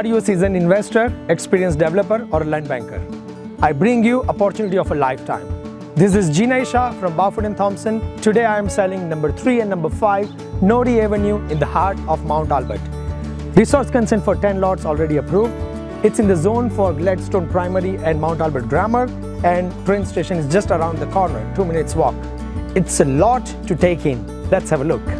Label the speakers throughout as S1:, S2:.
S1: Are you a seasoned investor, experienced developer, or a land banker? I bring you opportunity of a lifetime. This is Jinay Shah from Barfoot and Thompson. Today I am selling number 3 and number 5 Norrie Avenue in the heart of Mount Albert. Resource consent for 10 lots already approved. It's in the zone for Gladstone Primary and Mount Albert Grammar and train station is just around the corner, 2 minutes walk. It's a lot to take in. Let's have a look.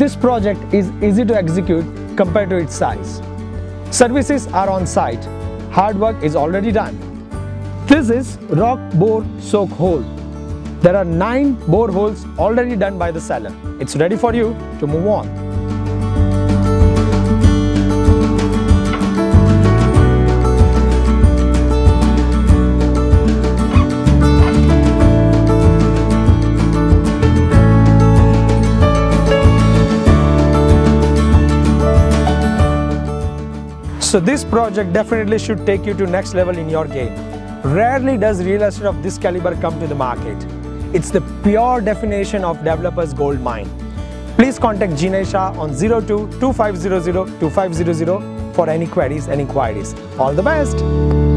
S1: This project is easy to execute compared to its size. Services are on site. Hard work is already done. This is rock bore soak hole. There are nine bore holes already done by the seller. It's ready for you to move on. So this project definitely should take you to next level in your game. Rarely does real estate of this caliber come to the market. It's the pure definition of developer's gold mine. Please contact Jinay Shah on 02 2500 2500 for any queries and inquiries. All the best!